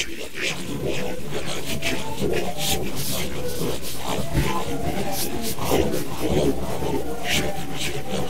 Je suis un peu plus de temps.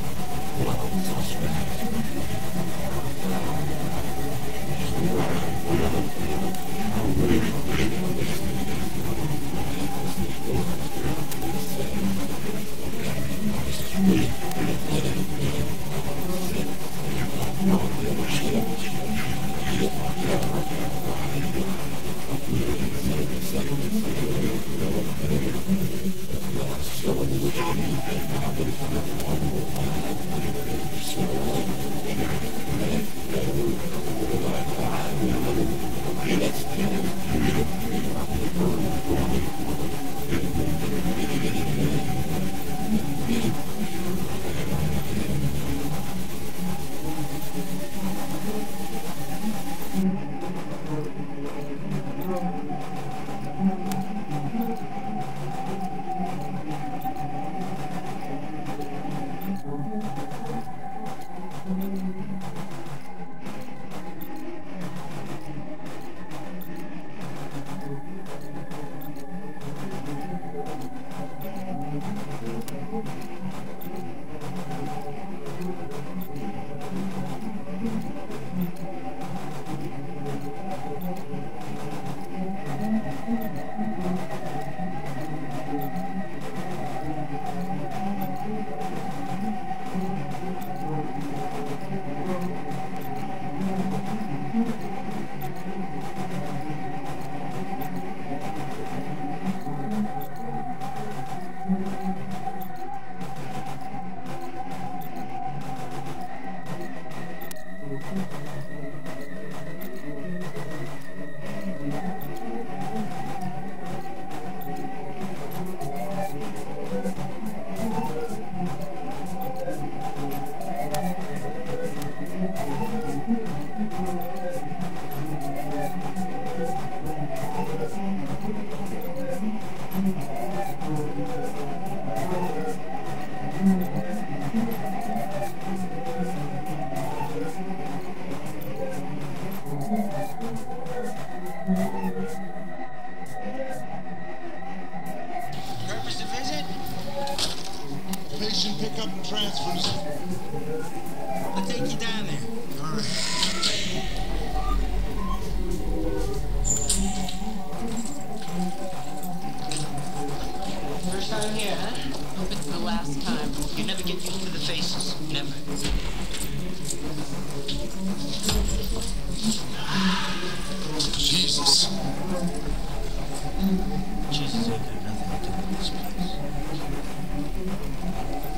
今のですよ。Purpose to Patient pickup and transfers. I'll take you down there. All right. First time here, huh? Hope it's the last time. You never get used to the faces. Never. Jesus. Jesus ain't got nothing to do with this place. Thank you.